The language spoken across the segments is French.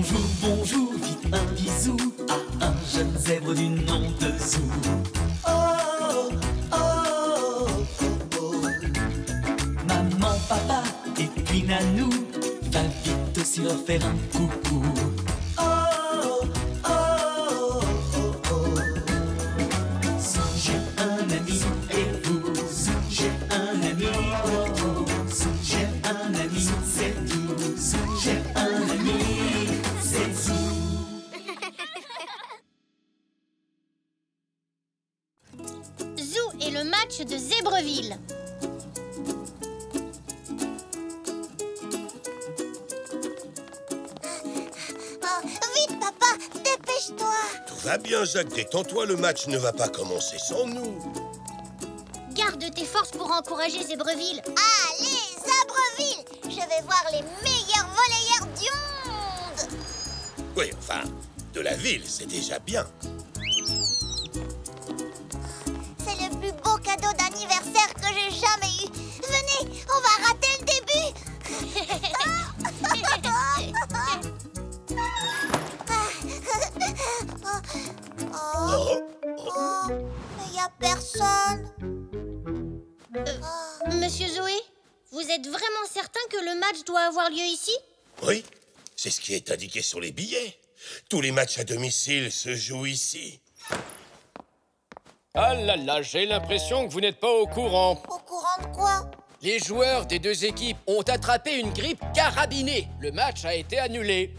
Bonjour, bonjour, vite un bisou à un jeune zèbre du nom de Zou. Oh, oh, oh, oh. Maman, papa et puis Nanou, va vite aussi leur faire un coucou. Dépêche-toi. Tout va bien, Jacques. Détends-toi, le match ne va pas commencer sans nous. Garde tes forces pour encourager Zébreville. Allez, Zabreville Je vais voir les meilleurs volleyeurs du monde Oui, enfin, de la ville, c'est déjà bien. Personne. Monsieur Zoé, vous êtes vraiment certain que le match doit avoir lieu ici? Oui, c'est ce qui est indiqué sur les billets. Tous les matchs à domicile se jouent ici. Ah là là, j'ai l'impression que vous n'êtes pas au courant. Au courant de quoi? Les joueurs des deux équipes ont attrapé une grippe carabinée. Le match a été annulé.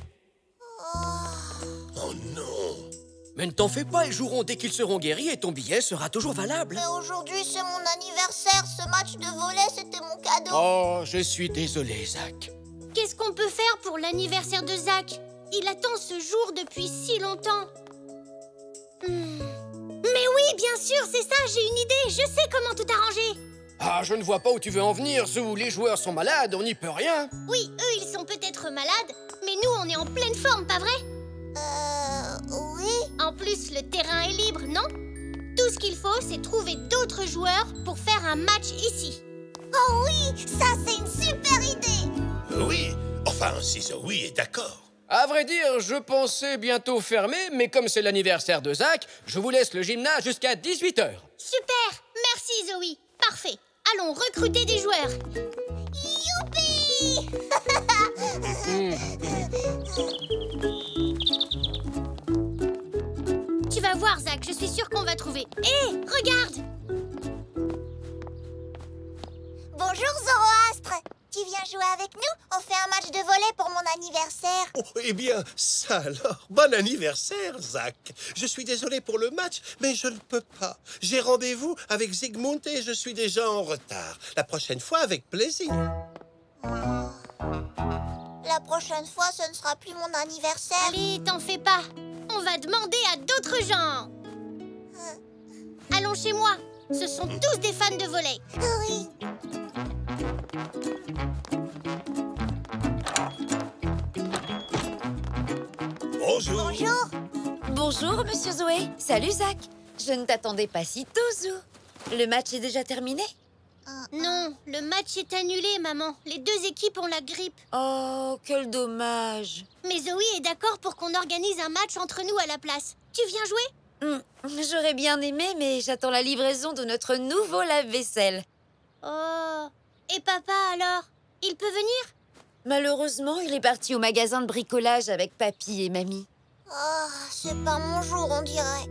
Mais ne t'en fais pas, ils joueront dès qu'ils seront guéris et ton billet sera toujours valable. Mais aujourd'hui, c'est mon anniversaire. Ce match de volley, c'était mon cadeau. Oh, je suis désolé, Zach. Qu'est-ce qu'on peut faire pour l'anniversaire de Zach? Il attend ce jour depuis si longtemps. Hmm. Mais oui, bien sûr, c'est ça, j'ai une idée. Je sais comment tout arranger. Ah, je ne vois pas où tu veux en venir, Zou. Les joueurs sont malades, on n'y peut rien. Oui, eux, ils sont peut-être malades, mais nous, on est en pleine forme, pas vrai? Plus, le terrain est libre, non? Tout ce qu'il faut, c'est trouver d'autres joueurs pour faire un match ici. Oh oui, ça, c'est une super idée. Oui, enfin, si Zoé est d'accord. À vrai dire, je pensais bientôt fermer, mais comme c'est l'anniversaire de Zach, je vous laisse le gymnase jusqu'à 18h. Super Merci, Zoé. Parfait. Allons recruter des joueurs. Youpi Tu je suis sûre qu'on va trouver. Hé, regarde Bonjour, Zoroastre. Tu viens jouer avec nous? On fait un match de volley pour mon anniversaire. Oh, eh bien, ça alors. Bon anniversaire, Zach. Je suis désolé pour le match, mais je ne peux pas. J'ai rendez-vous avec Zygmunt et je suis déjà en retard. La prochaine fois, avec plaisir. La prochaine fois, ce ne sera plus mon anniversaire. Allez, t'en fais pas. On va demander à d'autres gens. Chez moi. Ce sont tous des fans de volley. Oui. Bonjour. Bonjour. Bonjour, monsieur Zoé. Salut, Zach. Je ne t'attendais pas si tôt, Zou. Le match est déjà terminé? Non, le match est annulé, maman. Les deux équipes ont la grippe. Oh, quel dommage. Mais Zoé est d'accord pour qu'on organise un match entre nous à la place. Tu viens jouer? J'aurais bien aimé, mais j'attends la livraison de notre nouveau lave-vaisselle. Oh. Et papa alors Il peut venir? Malheureusement, il est parti au magasin de bricolage avec papy et mamie. Oh, c'est pas mon jour, on dirait.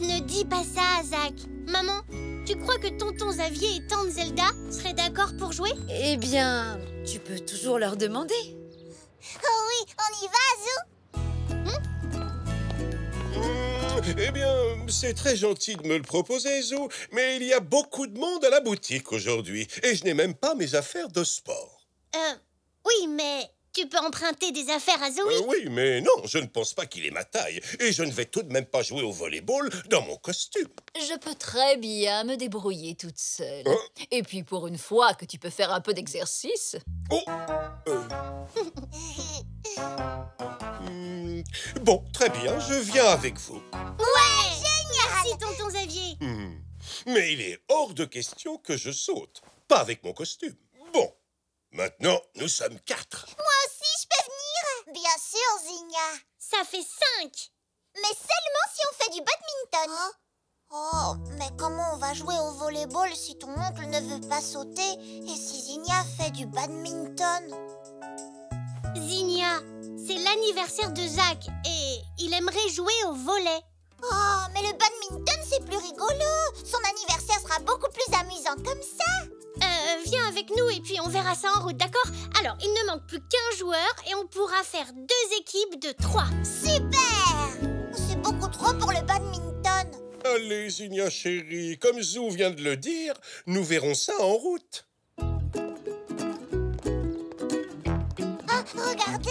Ne dis pas ça, Zach. Maman, tu crois que tonton Xavier et tante Zelda seraient d'accord pour jouer? Eh bien, tu peux toujours leur demander. Oh oui, on y va, eh bien, c'est très gentil de me le proposer, Zou, mais il y a beaucoup de monde à la boutique aujourd'hui et je n'ai même pas mes affaires de sport. Euh, oui, mais tu peux emprunter des affaires à Zoé Euh, oui, mais non, je ne pense pas qu'il ait ma taille et je ne vais tout de même pas jouer au volleyball dans mon costume. Je peux très bien me débrouiller toute seule. Hein Et puis pour une fois que tu peux faire un peu d'exercice. Oh euh. Hmm, Bon, très bien, je viens avec vous. Merci, tonton Xavier Hmm. Mais il est hors de question que je saute. Pas avec mon costume. Maintenant, nous sommes quatre. Moi aussi, je peux venir Bien sûr, Zigna. Ça fait 5 Mais seulement si on fait du badminton. Oh, mais comment on va jouer au volleyball si ton oncle ne veut pas sauter et si Zigna fait du badminton? Zinnia, c'est l'anniversaire de Zach et il aimerait jouer au volet. Oh, mais le badminton, c'est plus rigolo. Son anniversaire sera beaucoup plus amusant comme ça. Euh, viens avec nous et puis on verra ça en route, d'accord? Alors, il ne manque plus qu'un joueur et on pourra faire deux équipes de trois. Super C'est beaucoup trop pour le badminton. Allez, Zigna chérie, comme Zou vient de le dire, nous verrons ça en route. Ah, regardez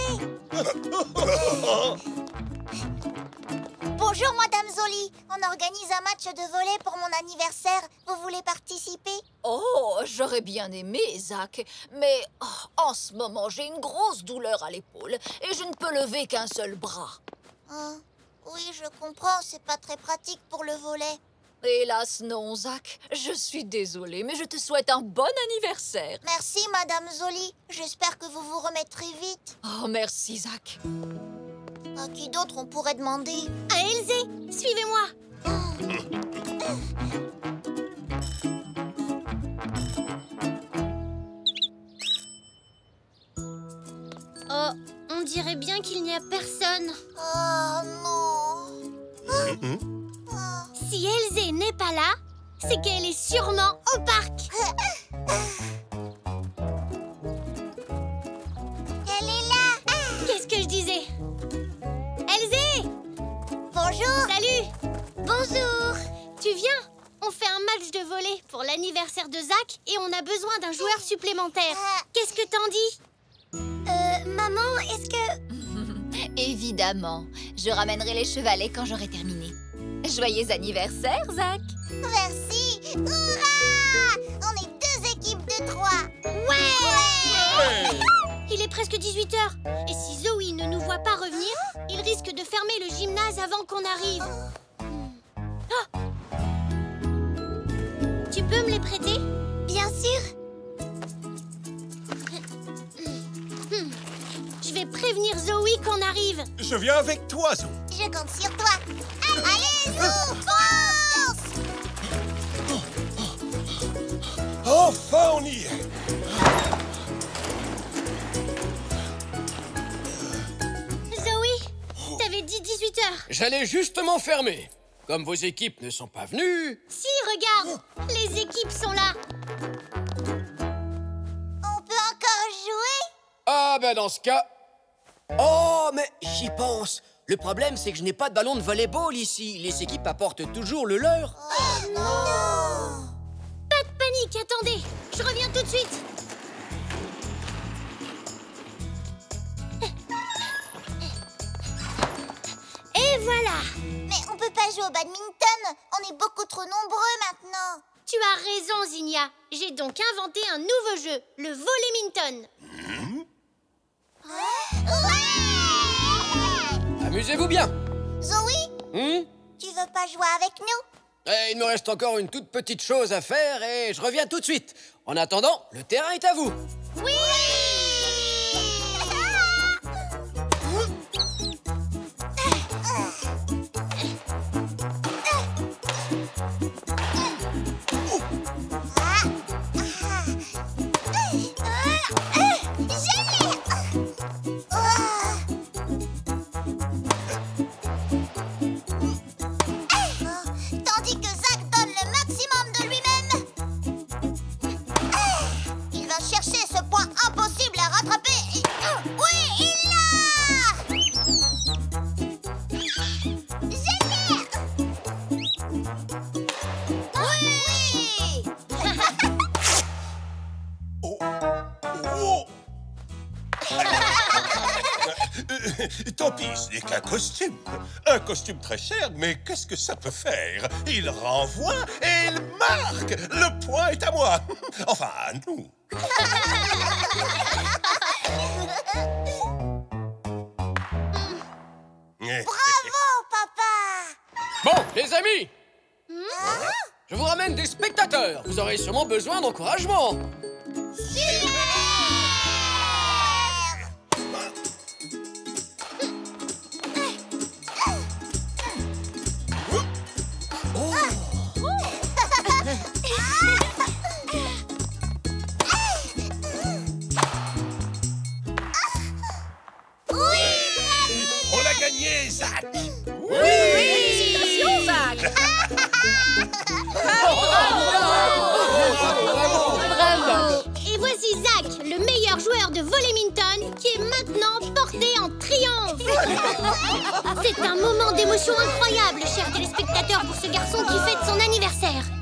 Bonjour, Madame Zoli. On organise un match de volley pour mon anniversaire. Vous voulez participer? Oh, j'aurais bien aimé, Zach. Mais oh, en ce moment, j'ai une grosse douleur à l'épaule et je ne peux lever qu'un seul bras. Ah, Oui, je comprends. C'est pas très pratique pour le volet. Hélas, non, Zach. Je suis désolée, mais je te souhaite un bon anniversaire. Merci, Madame Zoli. J'espère que vous vous remettrez vite. Oh, merci, Zach. À qui d'autre on pourrait demander À Elzé, suivez-moi. Oh, on dirait bien qu'il n'y a personne. Oh non Si Elzé n'est pas là, c'est qu'elle est sûrement au parc. Bonjour. Salut. Bonjour. Tu viens? On fait un match de volley pour l'anniversaire de Zach et on a besoin d'un joueur supplémentaire. Qu'est-ce que t'en dis? Euh, maman, est-ce que... Évidemment. Je ramènerai les chevalets quand j'aurai terminé. Joyeux anniversaire, Zach. Merci. Hurrah! On est deux équipes de trois avant qu'on arrive. Ah tu peux me les prêter? Bien sûr Je vais prévenir Zoe qu'on arrive. Je viens avec toi, Zou. Je compte sur toi Allez, Zou, fonce Enfin, on y est. Zoe, t'avais dit 18h. J'allais justement fermer. Comme vos équipes ne sont pas venues, Si, regarde, les équipes sont là. On peut encore jouer? Ah ben dans ce cas... Oh, mais j'y pense. Le problème, c'est que je n'ai pas de ballon de volleyball ici. Les équipes apportent toujours le leur. Pas de panique, attendez, je reviens tout de suite. Voilà Mais on peut pas jouer au badminton On est beaucoup trop nombreux maintenant Tu as raison, Zinnia. J'ai donc inventé un nouveau jeu, le volleyminton. Ouais Amusez-vous bien. Zoé, Hmm tu veux pas jouer avec nous? Et il me reste encore une toute petite chose à faire et je reviens tout de suite. En attendant, le terrain est à vous. Oui Tant pis, ce n'est qu'un costume. Un costume très cher, mais qu'est-ce que ça peut faire? Il renvoie et il marque. Le point est à moi. Enfin, à nous. Bravo, papa Bon, les amis Je vous ramène des spectateurs. Vous aurez sûrement besoin d'encouragement. Oui, Félicitations, Zach. Bravo Et voici Zach, le meilleur joueur de Volleyminton, qui est maintenant porté en triomphe. C'est un moment d'émotion incroyable, chers téléspectateurs, pour ce garçon qui fête son anniversaire.